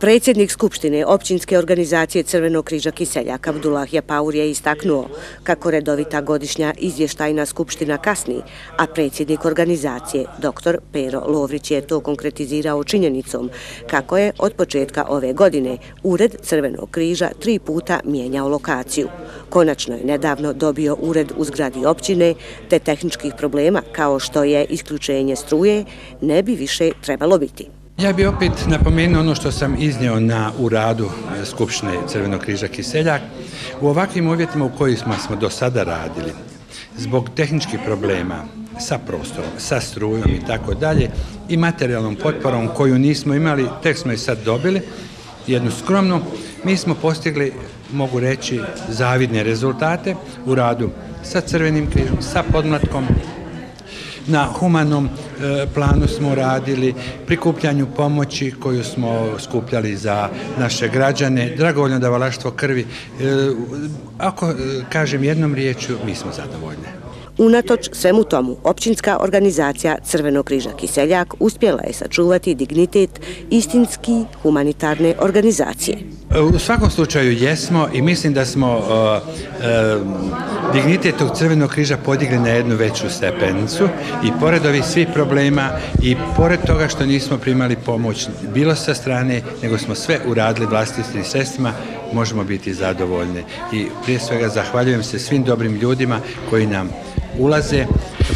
Predsjednik Skupštine općinske organizacije Crvenog križa Kiseljak Abdullah Japaur je istaknuo kako redovita godišnja izvještajna skupština kasni, a predsjednik organizacije dr. Pero Lovrić je to konkretizirao činjenicom kako je od početka ove godine Ured Crvenog križa tri puta mijenjao lokaciju. Konačno je nedavno dobio ured u zgradi općine, te tehničkih problema kao što je isključenje struje ne bi više trebalo biti. Ja bih opet napomenuo ono što sam iznio na uradu e, Skupštine Crvenog križa Kiseljak. U ovakvim uvjetima u kojima smo do sada radili, zbog tehničkih problema sa prostorom, sa strujom i tako dalje, i materijalnom potporom koju nismo imali, tek smo je sad dobili, jednu skromnu, mi smo postigli, mogu reći, zavidne rezultate u radu sa Crvenim križom, sa podmlatkom, na humanom e, planu smo radili, prikupljanju pomoći koju smo skupljali za naše građane, dragovoljno davalaštvo krvi. E, ako e, kažem jednom riječu, mi smo zadovoljni. Unatoč svemu tomu, općinska organizacija Crvenog križa Kiseljak uspjela je sačuvati dignitet istinski humanitarne organizacije. E, u svakom slučaju jesmo i mislim da smo uh, uh, dignitet tog Crvenog križa podigli na jednu veću stepenicu i pored ovih svih problema i pored toga što nismo primali pomoć bilo sa strane, nego smo sve uradili vlastitim sredstvima, možemo biti zadovoljni. I prije svega zahvaljujem se svim dobrim ljudima koji nam ulaze,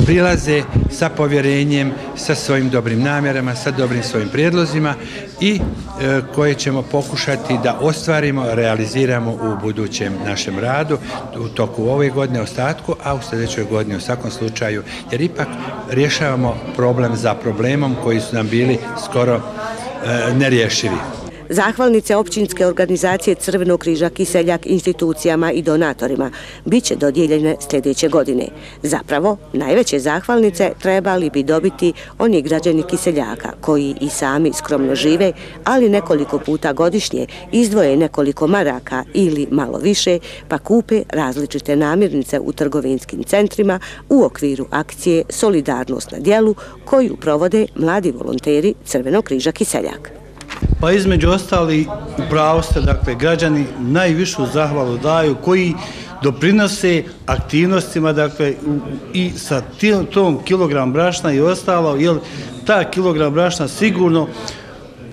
prilaze sa povjerenjem, sa svojim dobrim namjerama, sa dobrim svojim prijedlozima i e, koje ćemo pokušati da ostvarimo, realiziramo u budućem našem radu u toku ove godine ostatku, a u sljedećoj godini u svakom slučaju, jer ipak rješavamo problem za problemom koji su nam bili skoro e, nerješivi. Zahvalnice općinske organizacije Crvenog križa Kiseljak institucijama i donatorima bit će dodijeljene sljedeće godine. Zapravo, najveće zahvalnice trebali bi dobiti oni građani Kiseljaka koji i sami skromno žive, ali nekoliko puta godišnje izdvoje nekoliko maraka ili malo više, pa kupe različite namirnice u trgovinskim centrima u okviru akcije Solidarnost na dijelu koju provode mladi volonteri Crvenog križa Kiseljak. Pa između ostali upravo ste, dakle, građani najvišu zahvalu daju koji doprinose aktivnostima, dakle, i sa tom kilogram brašna i ostalo, jer ta kilogram brašna sigurno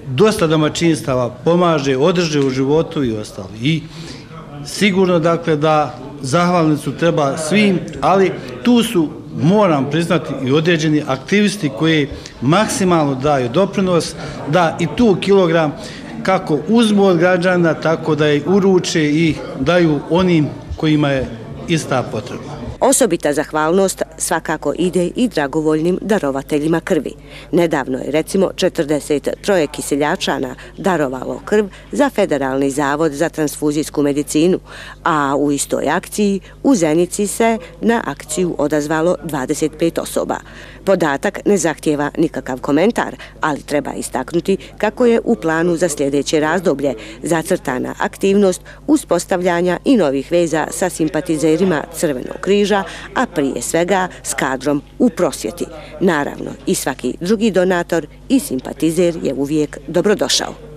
dosta domaćinstava pomaže, održe u životu i ostalo. I sigurno, dakle, da zahvalnicu treba svim, ali tu su moram priznati i određeni aktivisti koji maksimalno daju doprinos da i tu kilogram kako uzmu od građana, tako da je uruče i daju onim kojima je ista potreba. Osobita zahvalnost svakako ide i dragovoljnim darovateljima krvi. Nedavno je recimo 43 kiseljačana darovalo krv za Federalni zavod za transfuzijsku medicinu, a u istoj akciji u Zenici se na akciju odazvalo 25 osoba. Podatak ne zahtjeva nikakav komentar, ali treba istaknuti kako je u planu za sljedeće razdoblje zacrtana aktivnost uspostavljanja i novih veza sa simpatizerima Crvenog križa, a prije svega s kadrom u prosvjeti. Naravno, i svaki drugi donator i simpatizer je uvijek dobrodošao.